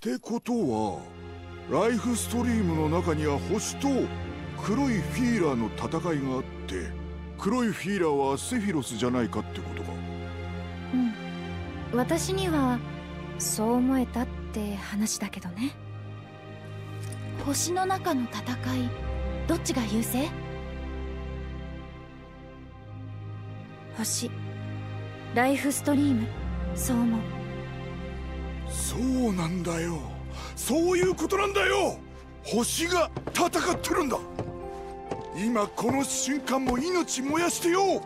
ってことはライフストリームの中には星と黒いフィーラーの戦いがあって黒いフィーラーはセフィロスじゃないかってことか。うん。私にはそう思えたって話だけどね。星の中の戦いどっちが優勢？星。ライフストリームそう思う。そうなんだよ。そういうことなんだよ。星が戦ってるんだ。今この瞬間も命燃やしてよ。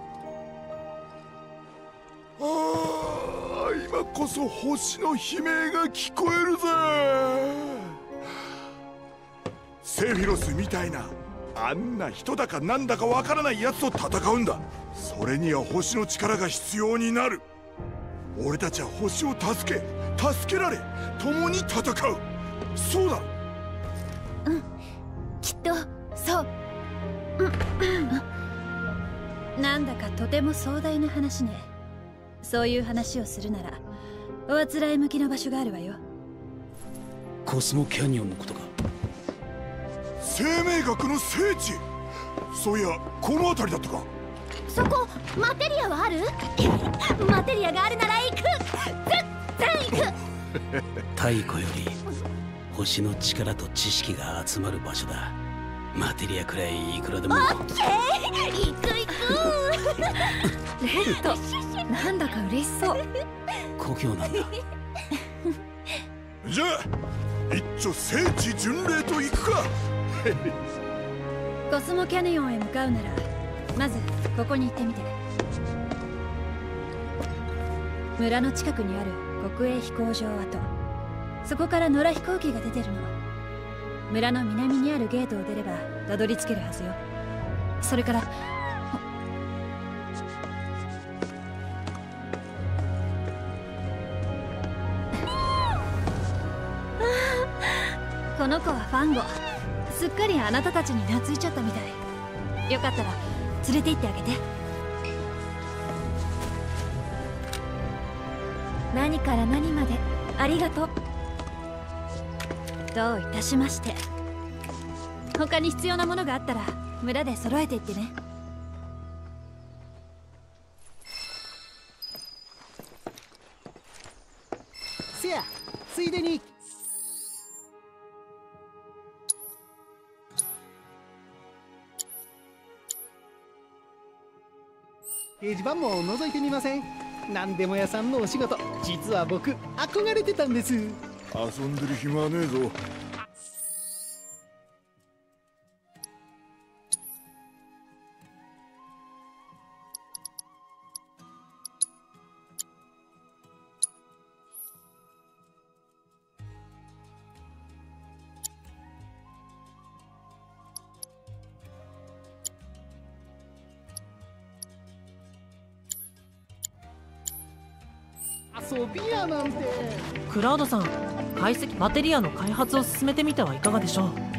ああ今こそ星の悲鳴が聞こえるぜ。セフィロスみたいなあんな人だかなんだかわからない奴と戦うんだ。それには星の力が必要になる。俺たちは星を助け。助けられ共に戦う。そうだうん。きっとそう。なんだかとても壮大な話ね。そういう話をするならおあつらい向きの場所があるわよ。コスモキャニオンのことか。生命学の聖地。そういやこの辺りだったか。そこマテリアはある？マテリアがあるなら行く太古より星の力と知識が集まる場所だ。マテリアくらいいくらでも。オッケー行く行く。レッド。なんだか嬉しそう。故郷なんだ。じゃあ一丁聖地巡礼と行くか。コスモキャニオンへ向かうならまずここに行ってみて。村の近くにある国営飛行場跡。そこから野良飛行機が出てるの。村の南にあるゲートを出ればたどり着けるはずよ。それから この子はファンゴ。すっかりあなたたちに懐いちゃったみたい。よかったら連れて行ってあげて。から何まで。ありがとう。どういたしまして。他に必要なものがあったら村で揃えていってね。せやついでに。掲示板も覗いてみません。何でも屋さんのお仕事。実は僕憧れてたんです。遊んでる暇はねえぞ。ラウドさん解析マテリアの開発を進めてみてはいかがでしょう？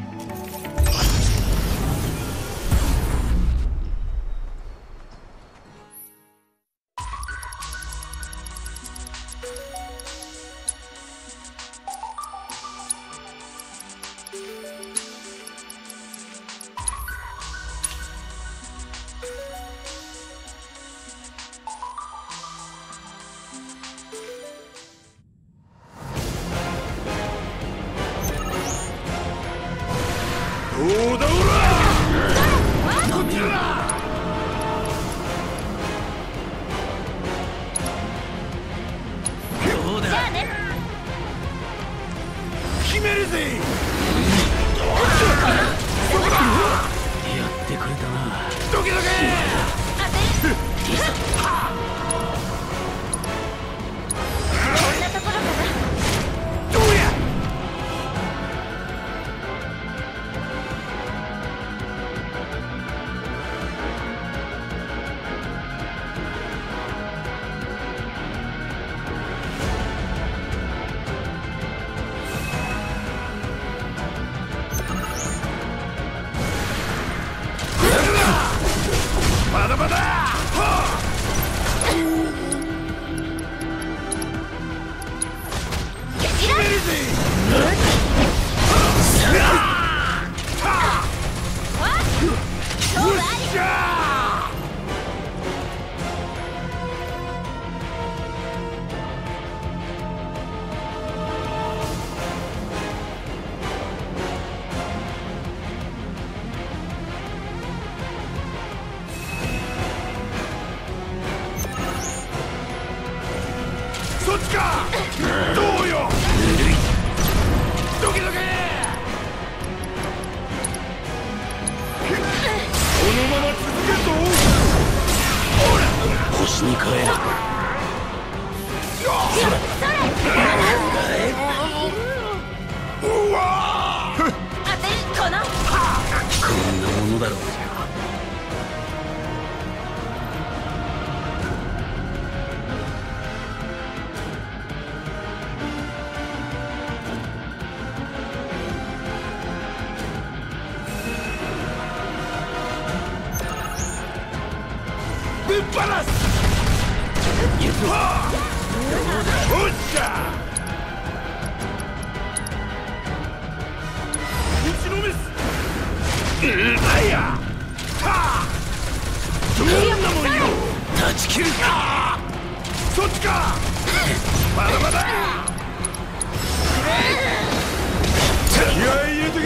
星に帰る こんなものだろう。気合い入れとけ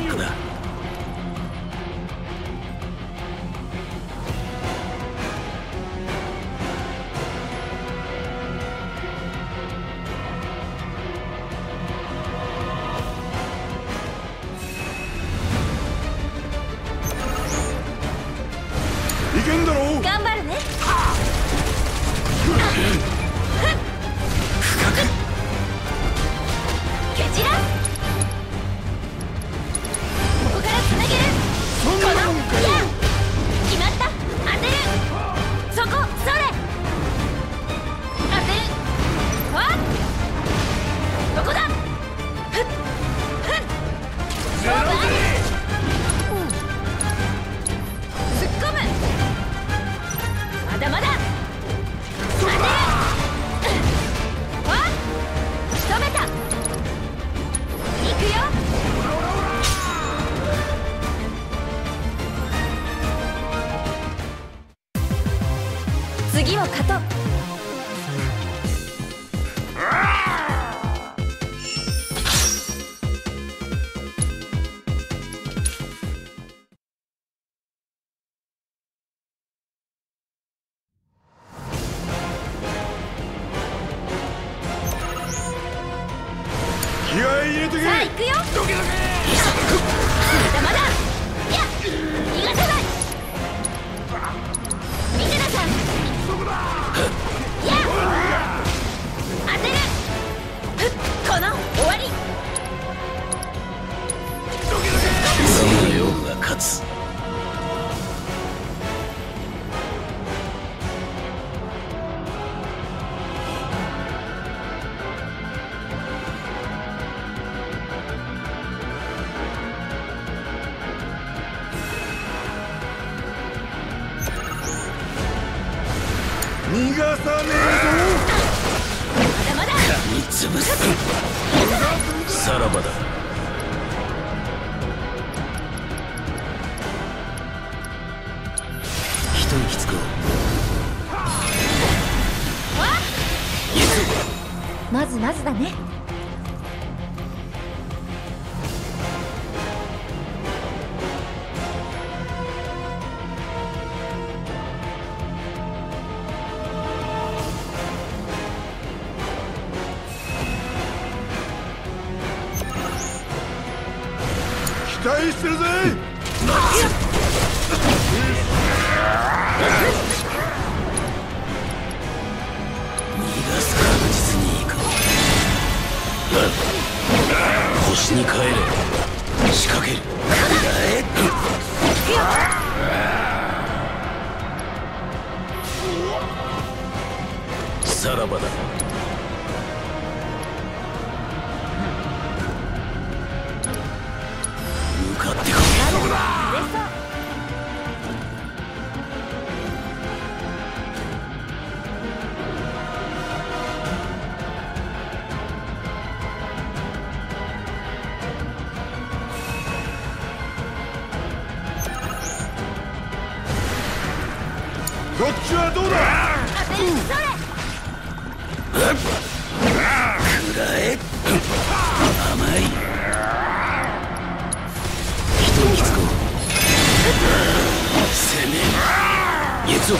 め月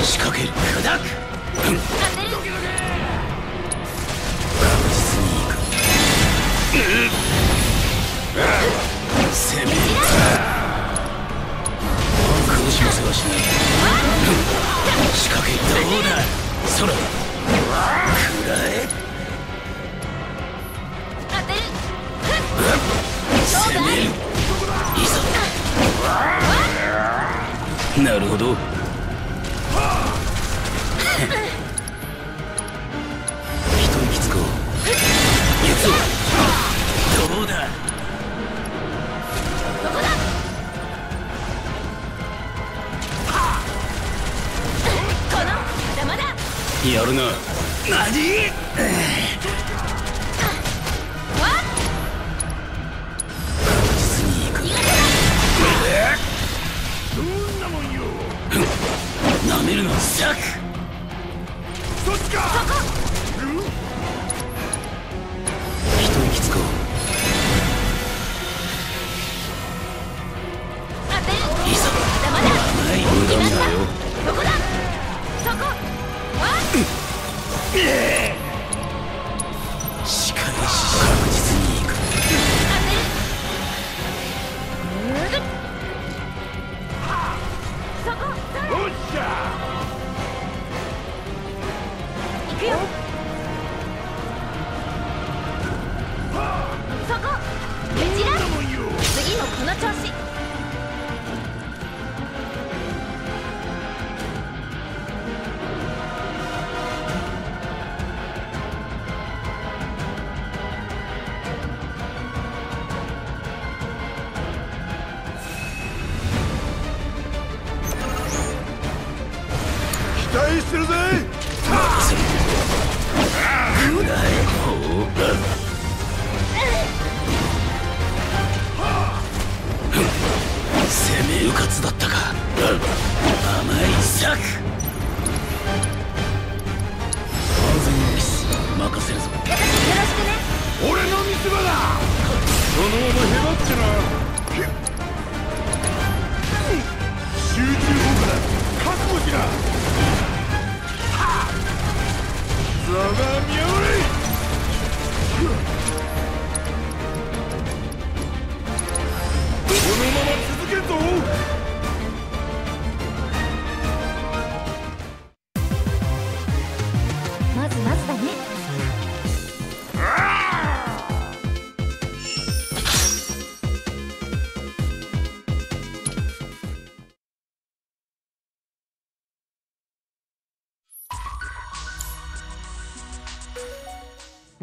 を仕掛ける。砕く。当て。る。確実に行く攻める。苦しませはしない仕掛けどうだ空くらえ当て。る。攻める。いざなる。ほどやるな何わ実に行くどんなもんよなめるなサクそ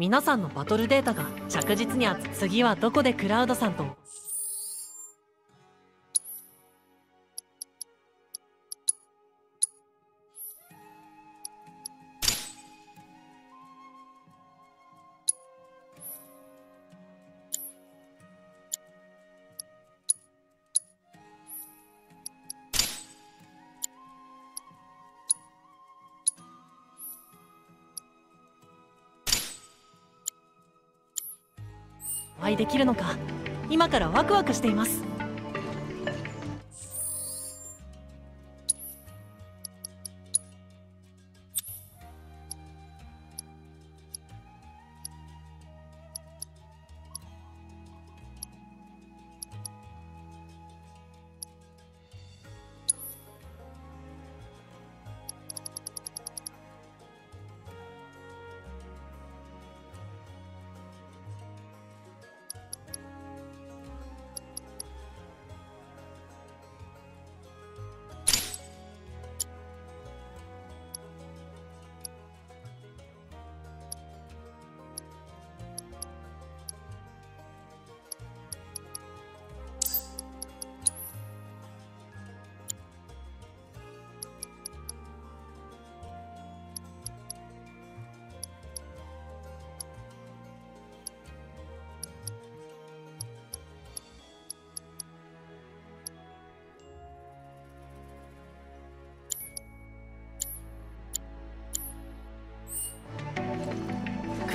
皆さんのバトルデータが着実に集次はどこでクラウドさんとできるのか。今からワクワクしています。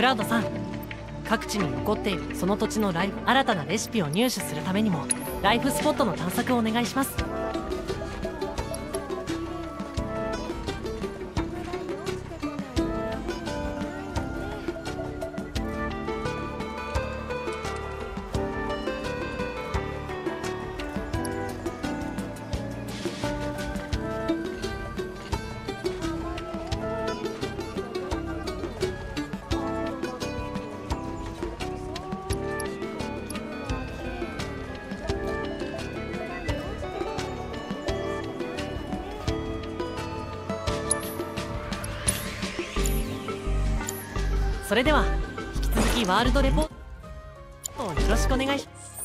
クラウドさん。各地に残っているその土地のライフ新たなレシピを入手するためにもライフスポットの探索をお願いします。それでは引き続きワールドレポートをよろしくお願いします。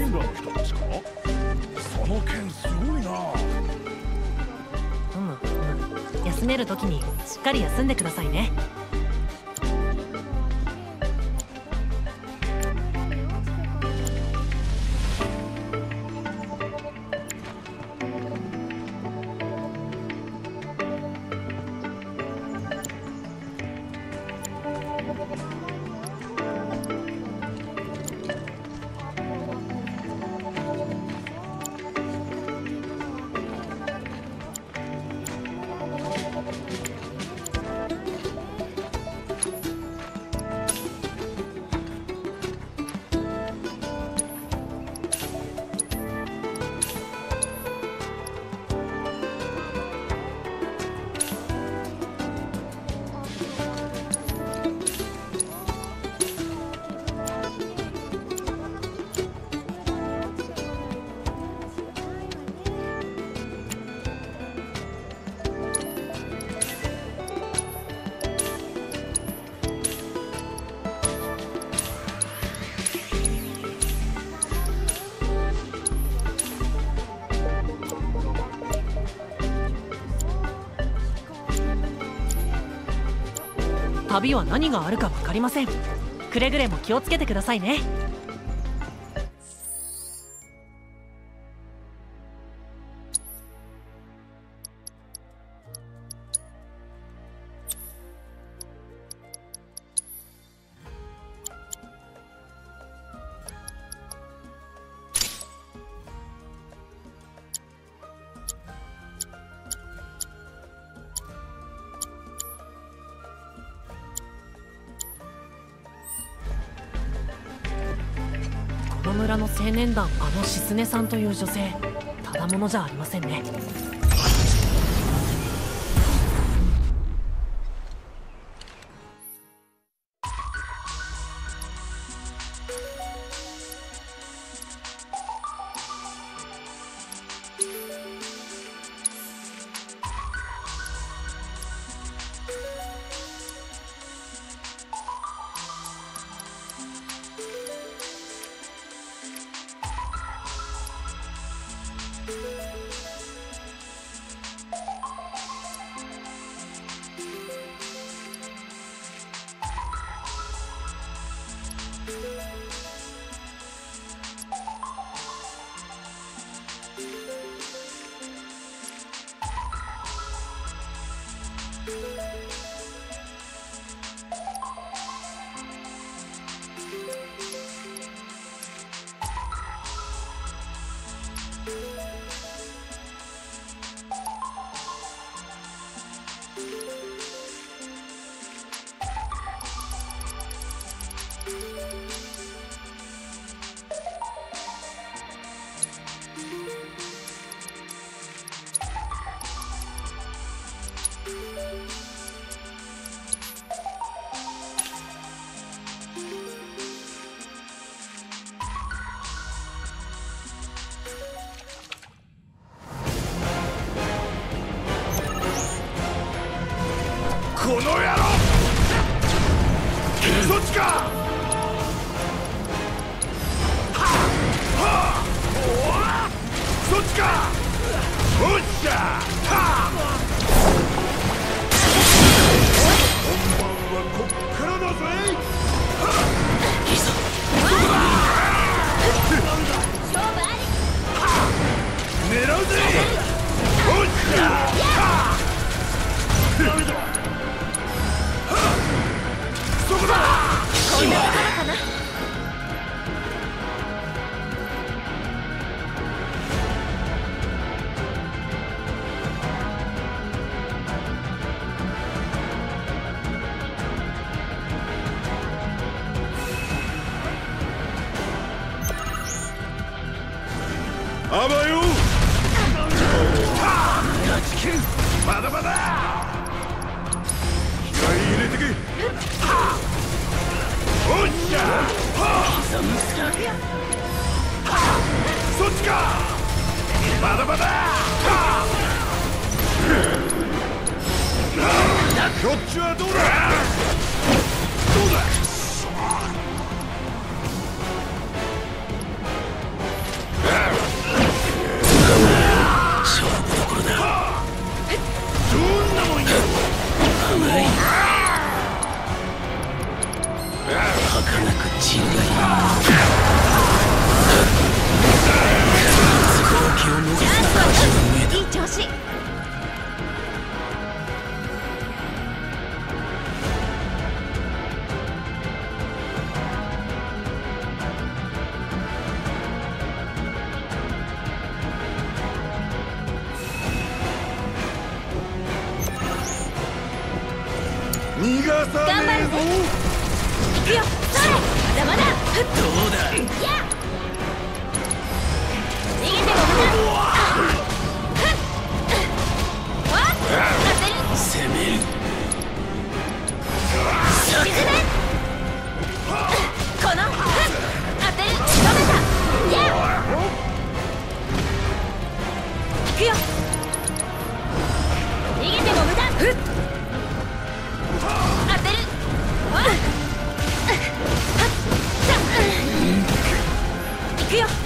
キンラの人ですかその剣すごいな。うむうん。休める時にしっかり休んでくださいね。旅は何があるか分かりません。くれぐれも気をつけてくださいね。狐さんという女性。ただものじゃありませんね。くよ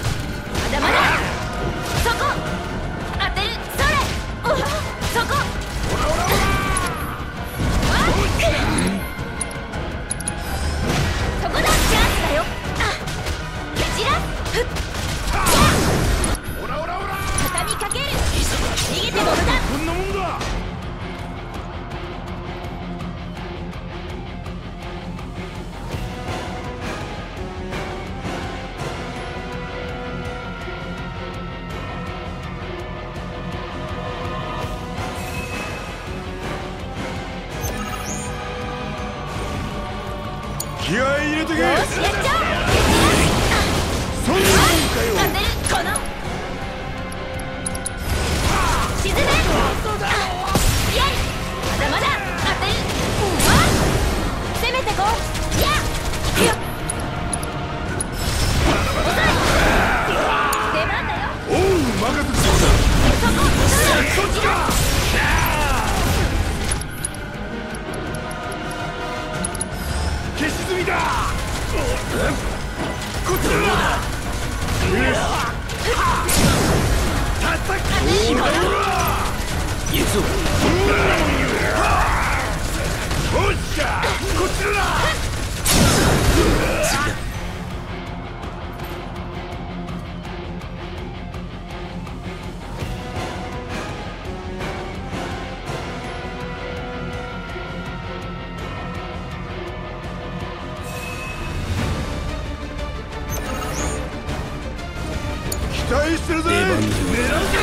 期待してるぜ。出番だよ狙うぜ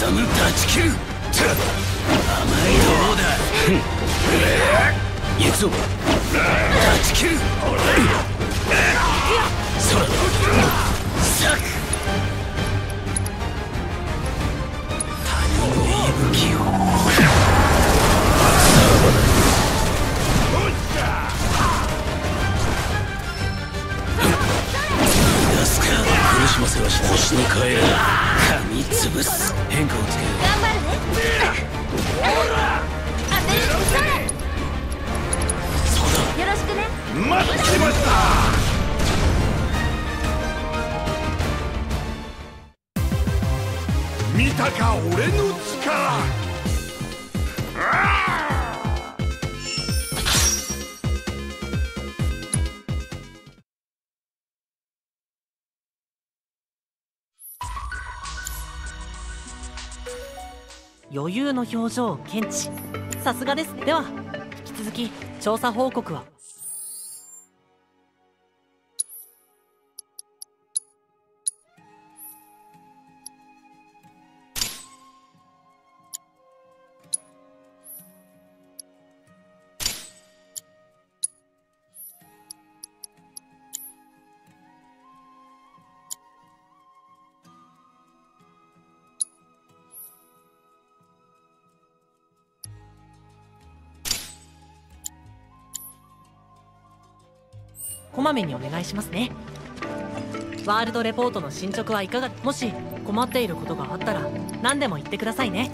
刻む断ち切る甘いとこだ行くぞ断ち切るそらサク他人の息吹を苦しませはしない星に帰る噛み潰す変化をつける頑張るね。よろしくね。待ってました見たか俺の力余裕の表情を検知。さすがです。ねでは引き続き調査報告はまめにお願いしますね。ワールドレポートの進捗はいかがもし困っていることがあったら何でも言ってくださいね。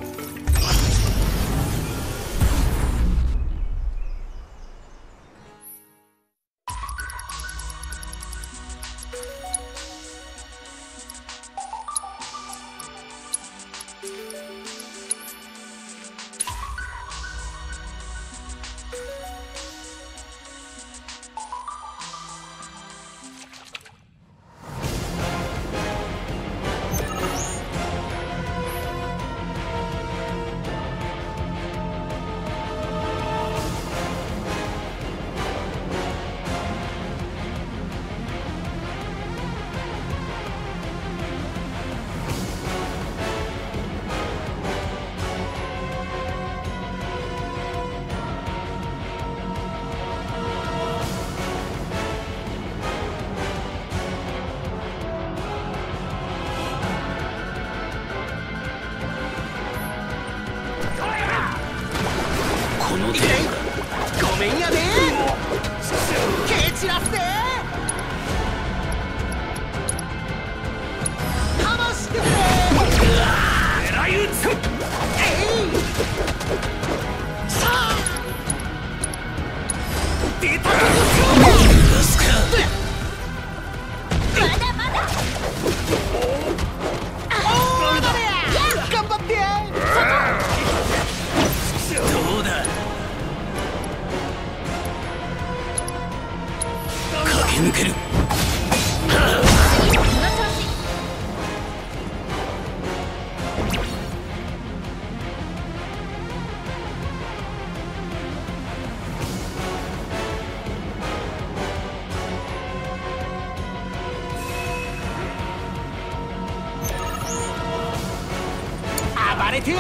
されてや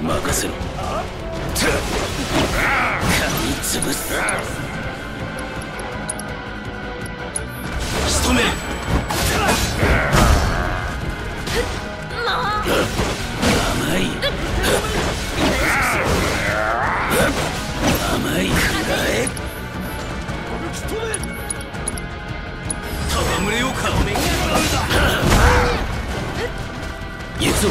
任せろ。噛みす仕留め甘い甘いらえ戯れようか行くぞ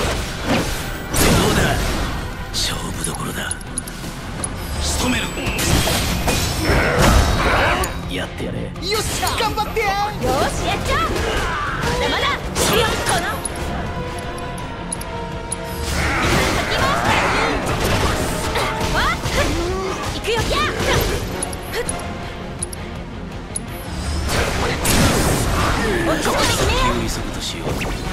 どころだ。仕留める。やってやれ。よっしゃ。頑張ってよしやっちゃう。まだ。この急ことしよう。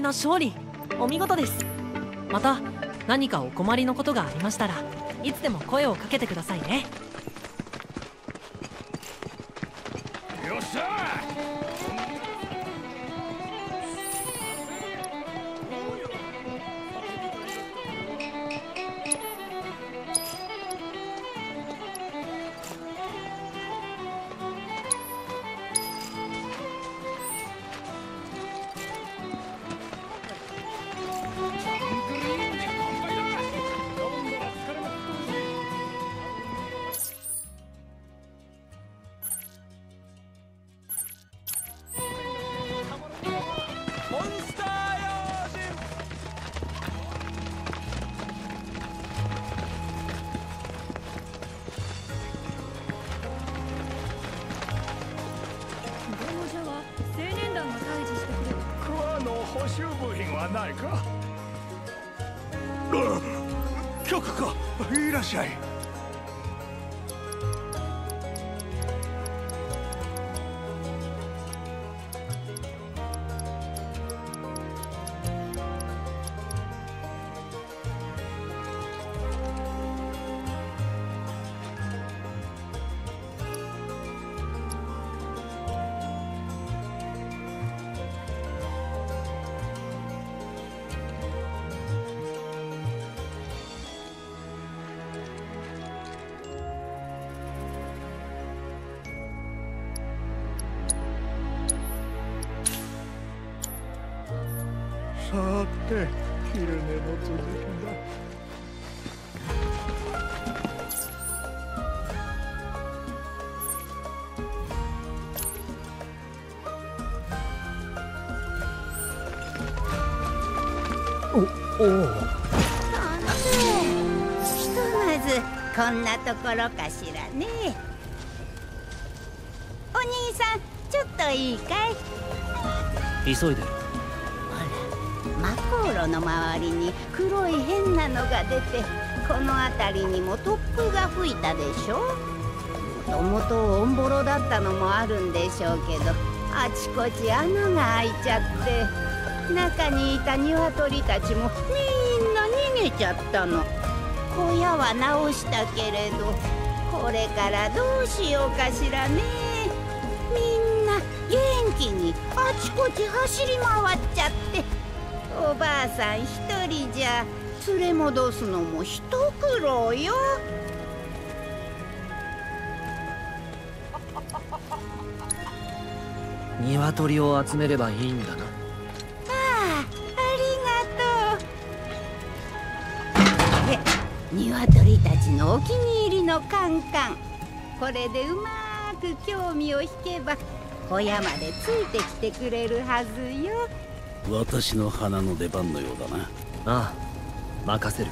の勝利。お見事です。また何かお困りのことがありましたらいつでも声をかけてくださいね。よっしゃ局か。いらっしゃい。ところかしらね。お兄さんちょっといいかい？急いでる。マコーロの周りに黒い変なのが出てこの辺りにも突風が吹いたでしょ？もともとオンボロだったのもあるんでしょうけどあちこち穴が開いちゃって中にいた鶏たちもみんな逃げちゃったの小屋は直したけれどこれからどうしようかしらね。みんな元気にあちこち走り回っちゃっておばあさん一人じゃ連れ戻すのも一苦労よ。鶏を集めればいいんだな。鶏たちのお気に入りのカンカン。これでうまーく興味を引けば小屋までついてきてくれるはずよ。私の花の出番のようだな。ああ任せる。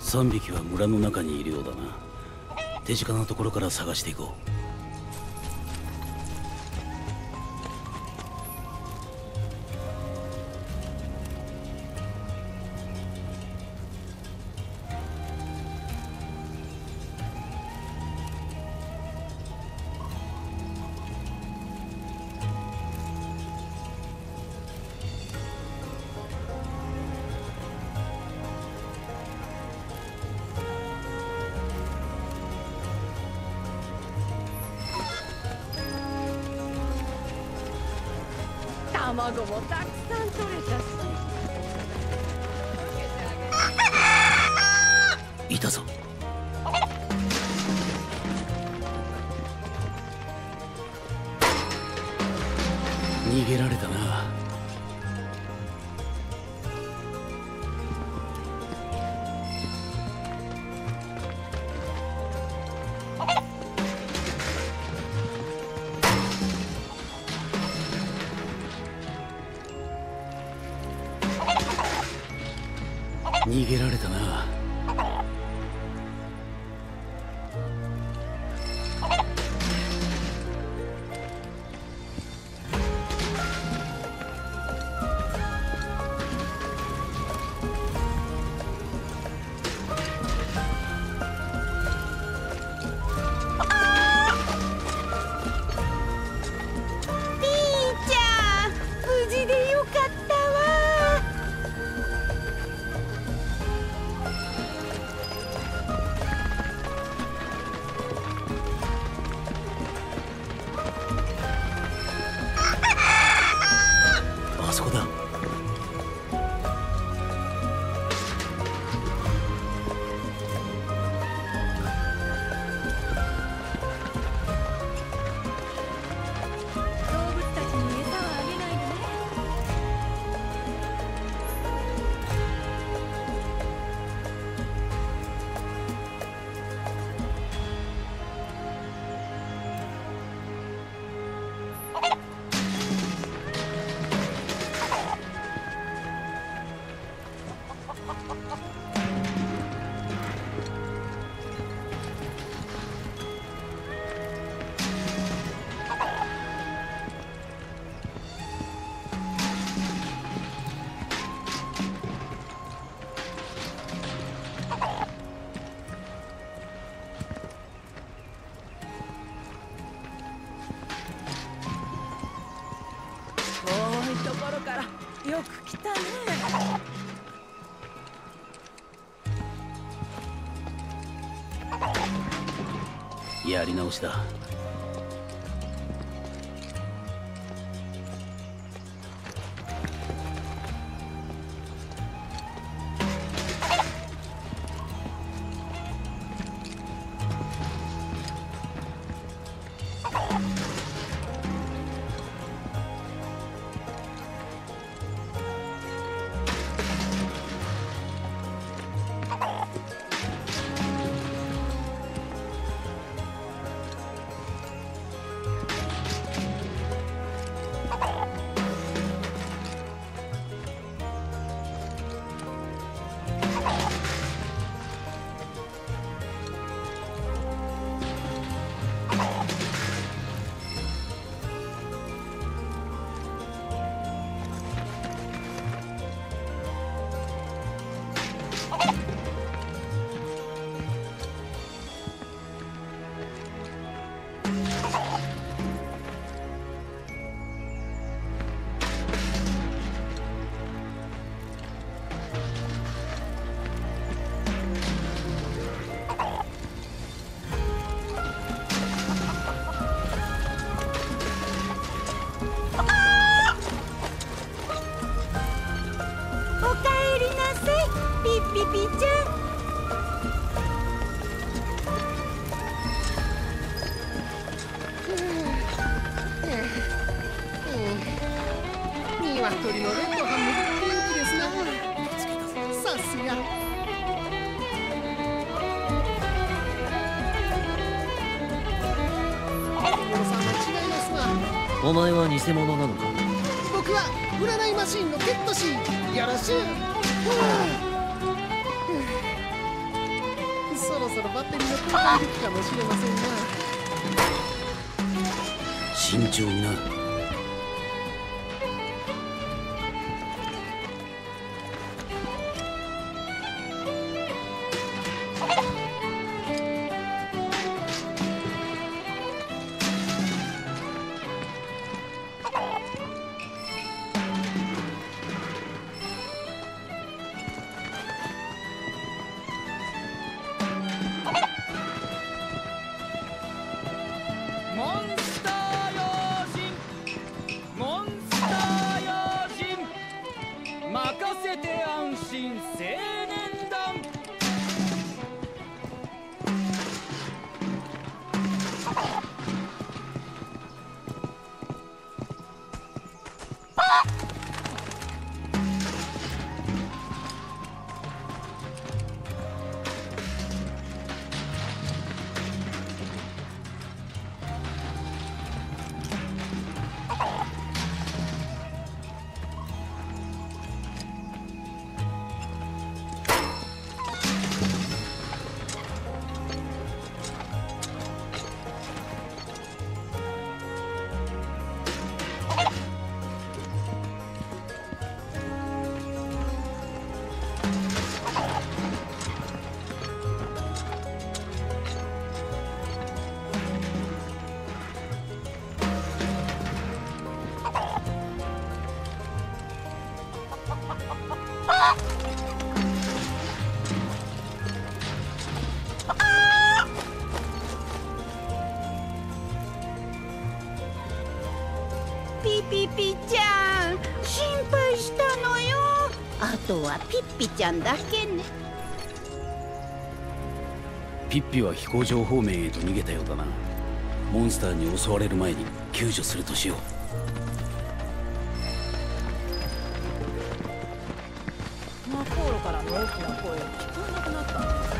3匹は村の中にいるようだな。手近なところから探していこう偽物なのか？僕は占いマシンのケットシーよろしゅう。そろそろバッテリーの交換時期かもしれません。はピッピちゃんだけね。ピッピは飛行場方面へと逃げたようだな。モンスターに襲われる前に救助するとしよう。マコーロからの大きな声聞こえなくなった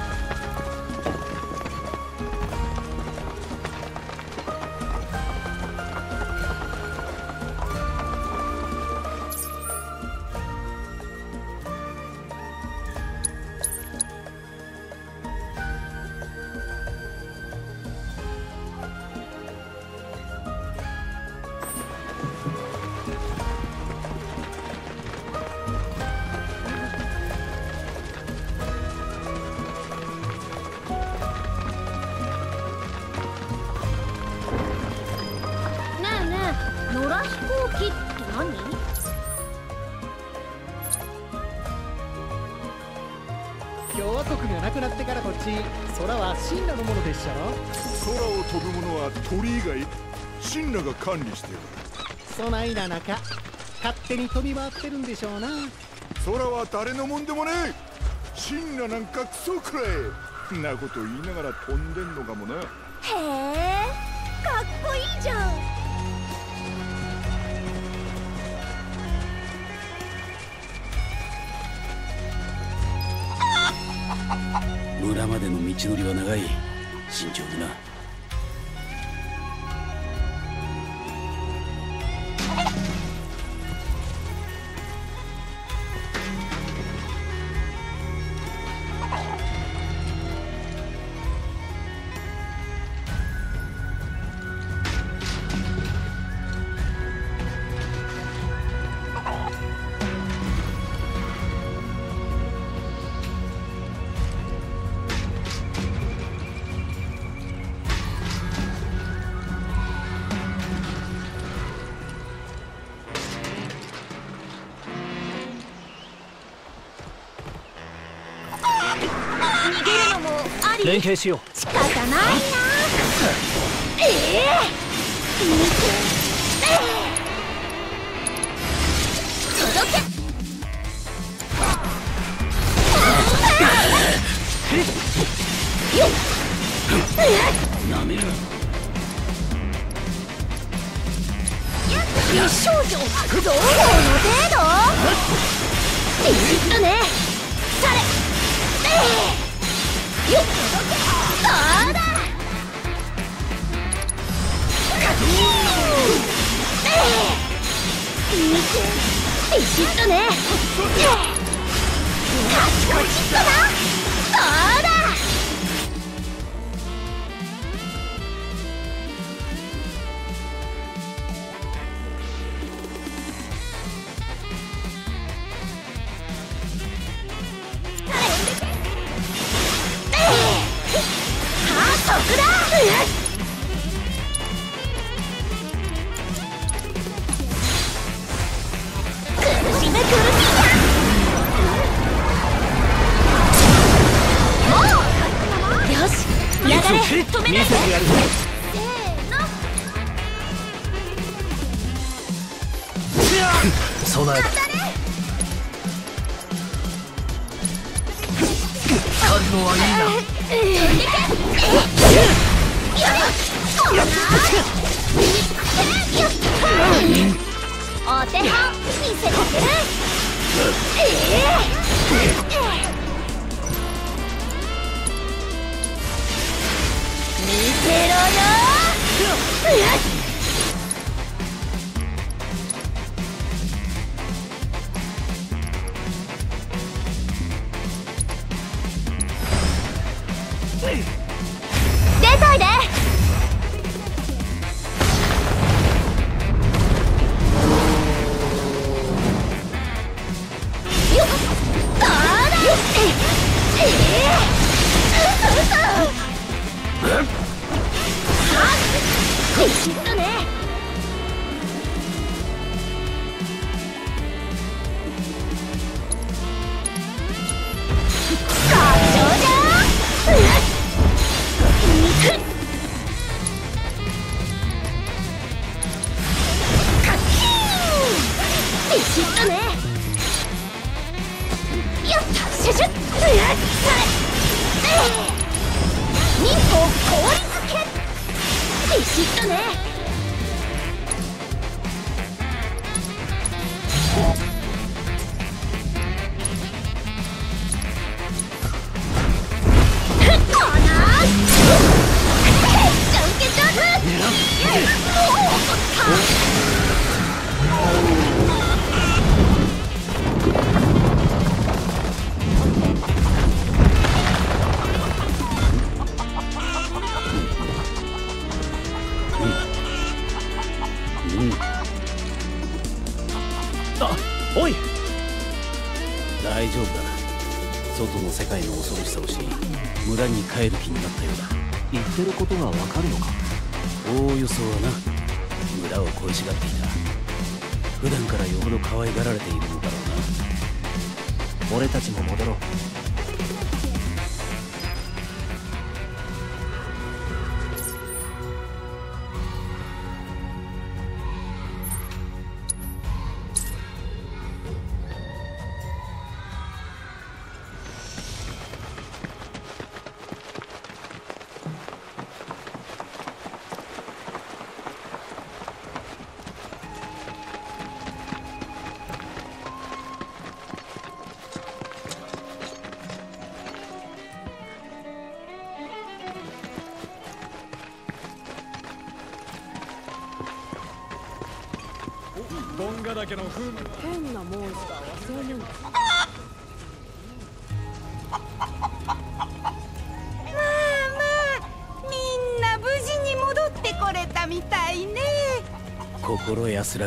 以外神羅が管理してる。そないな中勝手に飛び回ってるんでしょうな。空は誰のもんでもねえ。神羅なんかクソくらえ。なこと言いながら飛んでんのかもな。へえかっこいいじゃん。村までの道のりは長い。慎重にな連携しよ仕方ないなええ。見てええ。届けよっなめる美少女どうの程度ビシッとねされええ。よっビシッとねカチコチっとなよほど可愛がられているのだろうな。俺たちも戻ろう。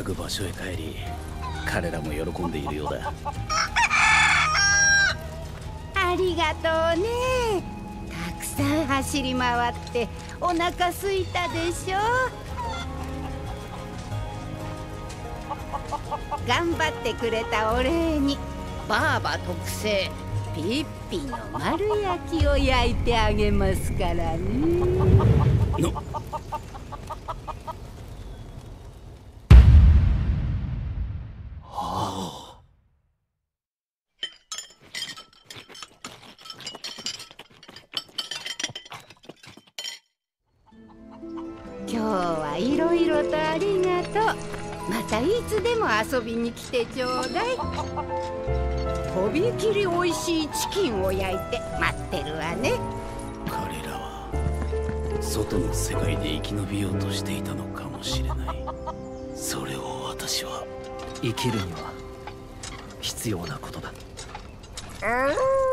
心安らぐ場所へ帰り彼らも喜んでいるようだ。ありがとうね。たくさん走り回ってお腹すいたでしょ？頑張ってくれたお礼にバーバ特製ピッピの丸焼きを焼いてあげますからね来てちょうだい。とびきりおいしいチキンを焼いて待ってるわね。彼らは外の世界で生き延びようとしていたのかもしれない。それを私は生きるには必要なことだ。うん